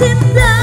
cinta